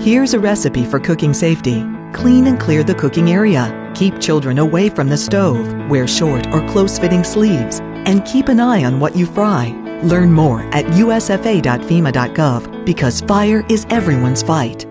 Here's a recipe for cooking safety. Clean and clear the cooking area. Keep children away from the stove. Wear short or close fitting sleeves. And keep an eye on what you fry. Learn more at usfa.fema.gov because fire is everyone's fight.